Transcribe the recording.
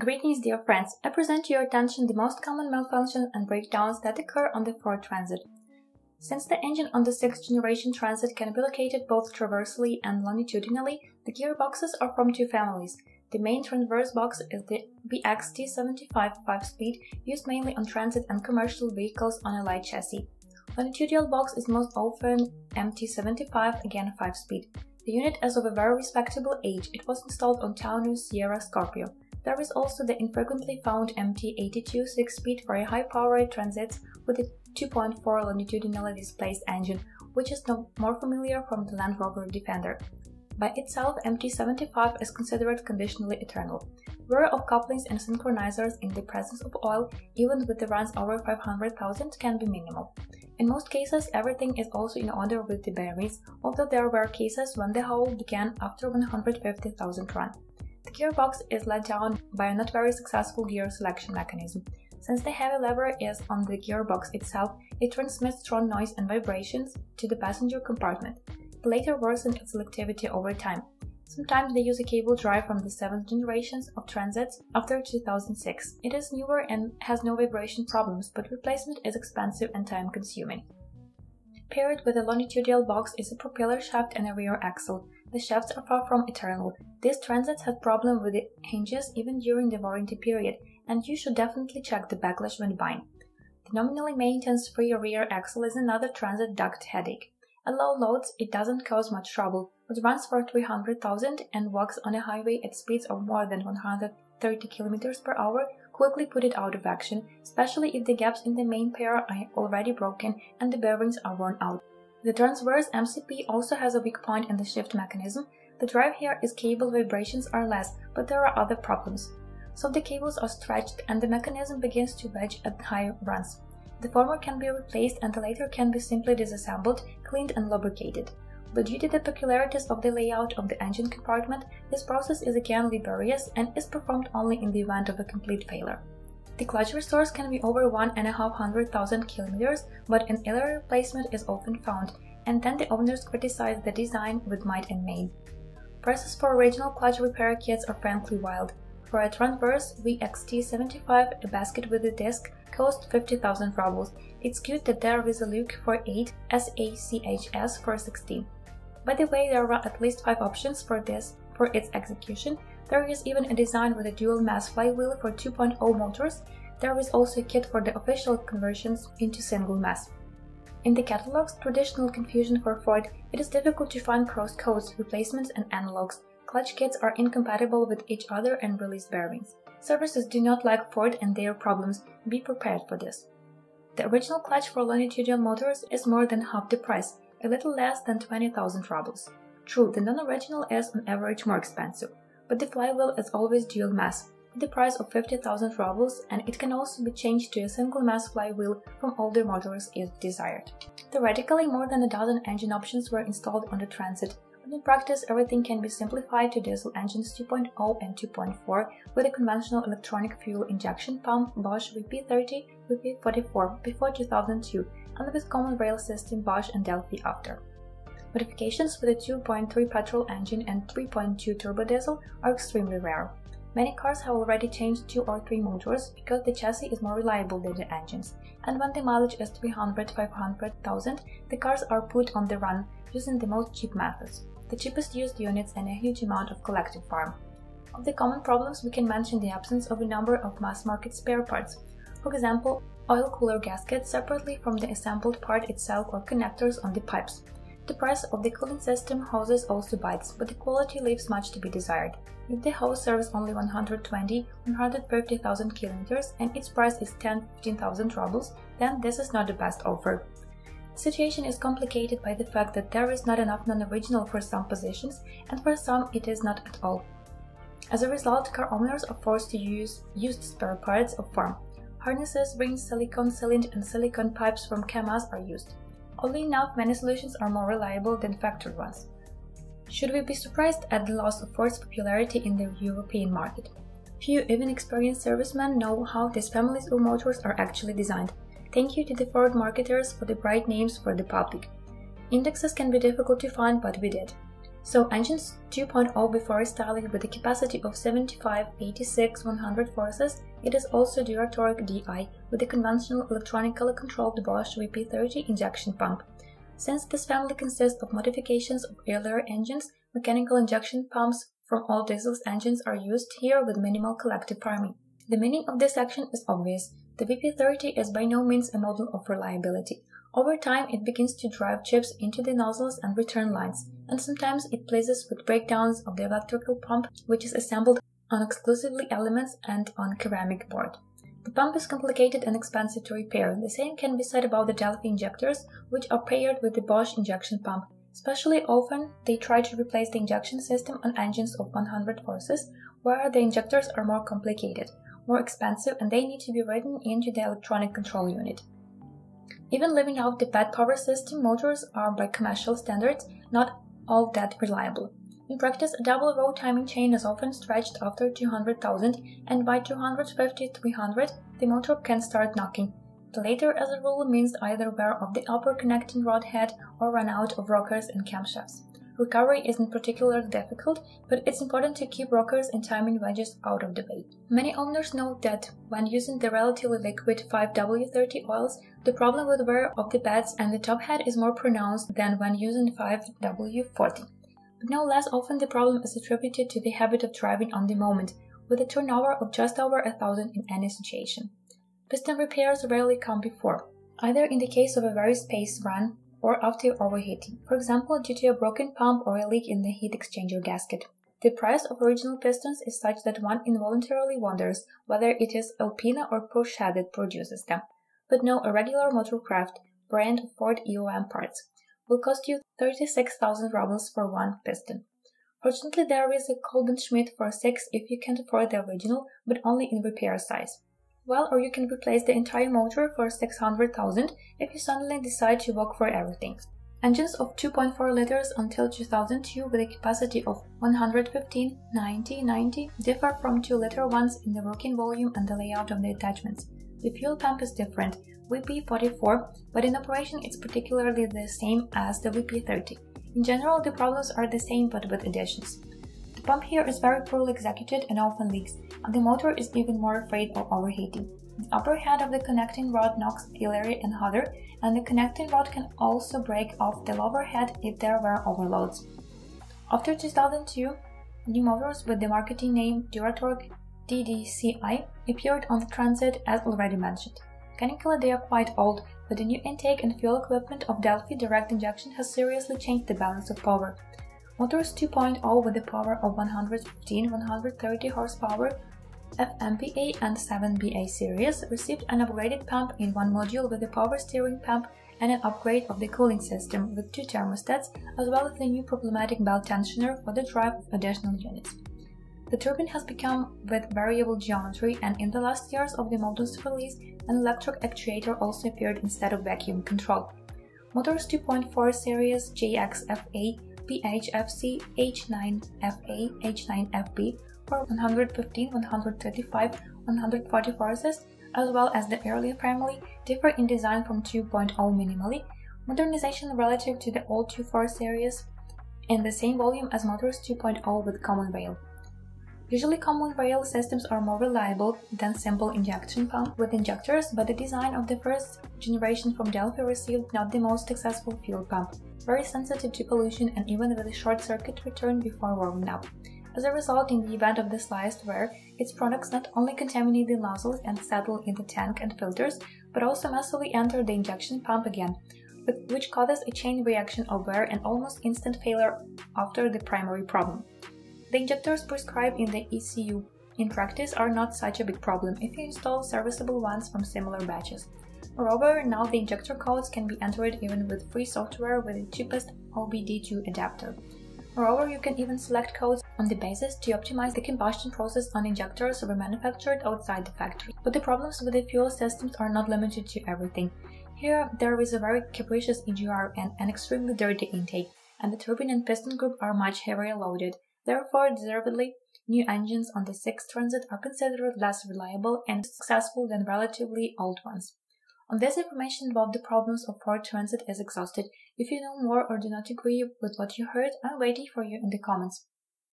Greetings dear friends, I present to your attention the most common malfunctions and breakdowns that occur on the Ford Transit. Since the engine on the 6th generation Transit can be located both traversally and longitudinally, the gearboxes are from two families. The main transverse box is the VXT75 5-speed, used mainly on transit and commercial vehicles on a light chassis. Longitudinal box is most often MT75, again 5-speed. The unit is of a very respectable age, it was installed on Taunus Sierra Scorpio. There is also the infrequently found MT82 6-speed very high-powered transit with a 2.4 longitudinally displaced engine, which is no more familiar from the Land Rover Defender. By itself, MT75 is considered conditionally eternal. Wear of couplings and synchronizers in the presence of oil, even with the runs over 500,000, can be minimal. In most cases, everything is also in order with the bearings, although there were cases when the hole began after 150,000 run. The gearbox is let down by a not very successful gear selection mechanism. Since the heavy lever is on the gearbox itself, it transmits strong noise and vibrations to the passenger compartment. The later worsen its selectivity over time. Sometimes they use a cable drive from the 7th generations of transits after 2006. It is newer and has no vibration problems, but replacement is expensive and time consuming. Paired with a longitudinal box is a propeller shaft and a rear axle. The shafts are far from eternal. These transits had problems with the hinges even during the warranty period, and you should definitely check the backlash when buying. The nominally maintenance-free rear axle is another transit duct headache. At low loads, it doesn't cause much trouble, but runs for 300,000 and walks on a highway at speeds of more than 130 km per hour quickly put it out of action, especially if the gaps in the main pair are already broken and the bearings are worn out. The transverse MCP also has a weak point in the shift mechanism. The drive here is cable vibrations are less, but there are other problems. So the cables are stretched and the mechanism begins to wedge at higher runs. The former can be replaced and the later can be simply disassembled, cleaned and lubricated. But due to the peculiarities of the layout of the engine compartment, this process is again laborious and is performed only in the event of a complete failure. The clutch restores can be over 1,500,000 kilometers, but an earlier replacement is often found, and then the owners criticize the design with might and main. Prices for original clutch repair kits are frankly wild. For a transverse VXT75, a basket with a disc cost 50,000 rubles. It's cute that there is a LuK for 8, SACHS for 16. By the way, there are at least 5 options for this for its execution. There is even a design with a dual mass flywheel for 2.0 motors. There is also a kit for the official conversions into single mass. In the catalogs, traditional confusion for Ford, it is difficult to find cross codes, replacements and analogs. Clutch kits are incompatible with each other and release bearings. Services do not like Ford and their problems, be prepared for this. The original clutch for longitudinal motors is more than half the price, a little less than 20,000 rubles. True, the non-original is on average more expensive, but the flywheel is always dual mass, at the price of 50,000 rubles and it can also be changed to a single mass flywheel from older motors if desired. Theoretically, more than a dozen engine options were installed on the Transit, but in practice everything can be simplified to diesel engines 2.0 and 2.4 with a conventional electronic fuel injection pump Bosch VP30, VP44 before 2002 and with common rail system Bosch and Delphi after. Modifications with a 2.3 petrol engine and 3.2 turbo diesel are extremely rare. Many cars have already changed two or three motors because the chassis is more reliable than the engines, and when the mileage is 300-500,000, the cars are put on the run using the most cheap methods, the cheapest used units and a huge amount of collective farm. Of the common problems we can mention the absence of a number of mass-market spare parts, for example, oil cooler gaskets separately from the assembled part itself or connectors on the pipes. The price of the cooling system hoses also bites, but the quality leaves much to be desired. If the hose serves only 120-150,000 km and its price is 10-15,000 rubles, then this is not the best offer. The situation is complicated by the fact that there is not enough non-original for some positions, and for some it is not at all. As a result, car owners are forced to use used spare parts of farm. Harnesses, rings, silicone cylinder and silicone pipes from KAMAZ are used. Oddly enough, many solutions are more reliable than factory ones. Should we be surprised at the loss of Ford's popularity in the European market? Few even experienced servicemen know how these families of motors are actually designed. Thank you to the Ford marketers for the bright names for the public. Indexes can be difficult to find, but we did. So engines 2.0 before styling with a capacity of 75, 86, 100 horses, it is also Duratorq DI with a conventional electronically controlled Bosch VP30 injection pump. Since this family consists of modifications of earlier engines, mechanical injection pumps from all diesel engines are used here with minimal collective priming. The meaning of this action is obvious. The VP30 is by no means a model of reliability. Over time, it begins to drive chips into the nozzles and return lines, and sometimes it pleases with breakdowns of the electrical pump, which is assembled on exclusively elements and on ceramic board. The pump is complicated and expensive to repair. The same can be said about the Delphi injectors, which are paired with the Bosch injection pump. Especially often, they try to replace the injection system on engines of 100 horses, where the injectors are more complicated, more expensive, and they need to be written into the electronic control unit. Even leaving out the bad power system, motors are, by commercial standards, not all that reliable. In practice, a double row timing chain is often stretched after 200,000, and by 250-300, the motor can start knocking. The latter, as a rule, means either wear of the upper connecting rod head or run out of rockers and camshafts. Recovery isn't particularly difficult, but it's important to keep rockers and timing wedges out of the way. Many owners note that when using the relatively liquid 5W30 oils, the problem with wear of the pads and the top head is more pronounced than when using 5W40. But no less often the problem is attributed to the habit of driving on the moment, with a turnover of just over a thousand in any situation. Piston repairs rarely come before, either in the case of a very space run or after overheating, for example due to a broken pump or a leak in the heat exchanger gasket. The price of original pistons is such that one involuntarily wonders whether it is Alpina or Porsche that produces them. But no, a regular motorcraft, brand Ford EOM parts, will cost you 36,000 rubles for one piston. Fortunately, there is a Kolben Schmidt for 6 if you can't afford the original, but only in repair size. Well, or you can replace the entire motor for 600,000 if you suddenly decide to walk for everything. Engines of 2.4 liters until 2002 with a capacity of 115, 90, 90 differ from 2 liter ones in the working volume and the layout of the attachments. The fuel pump is different, VP44, but in operation it's particularly the same as the VP30. In general, the problems are the same but with additions. The pump here is very poorly executed and often leaks, and the motor is even more afraid of overheating. The upper head of the connecting rod knocks Hillary and Hodder, and the connecting rod can also break off the lower head if there were overloads. After 2002, new motors with the marketing name Duratorq TDCi appeared on the Transit as already mentioned. Mechanically they are quite old, but the new intake and fuel equipment of Delphi direct injection has seriously changed the balance of power. Motors 2.0 with a power of 115-130 horsepower, FMPA and 7BA series received an upgraded pump in one module with a power steering pump and an upgrade of the cooling system with two thermostats, as well as the new problematic belt tensioner for the drive of additional units. The turbine has become with variable geometry, and in the last years of the model's release, an electric actuator also appeared instead of vacuum control. Motors 2.4 series JXFA PHFC H9FA, H9FB for 115, 135, 140 horses, as well as the earlier family, differ in design from 2.0 minimally, modernization relative to the old 2.4 series, in the same volume as motors 2.0 with common rail. Usually common rail systems are more reliable than simple injection pump with injectors, but the design of the first generation from Delphi received not the most successful fuel pump, very sensitive to pollution and even with a short circuit return before warming up. As a result, in the event of the sliced wear, its products not only contaminate the nozzles and settle in the tank and filters, but also massively enter the injection pump again, which causes a chain reaction of wear and almost instant failure after the primary problem. The injectors prescribed in the ECU in practice are not such a big problem if you install serviceable ones from similar batches. Moreover, now the injector codes can be entered even with free software with the cheapest OBD2 adapter. Moreover, you can even select codes on the basis to optimize the combustion process on injectors remanufactured outside the factory. But the problems with the fuel systems are not limited to everything. Here, there is a very capricious EGR and an extremely dirty intake, and the turbine and piston group are much heavier loaded, Therefore, deservedly, new engines on the sixth Transit are considered less reliable and successful than relatively old ones. On this information about the problems of Ford Transit is exhausted. If you know more or do not agree with what you heard, I'm waiting for you in the comments.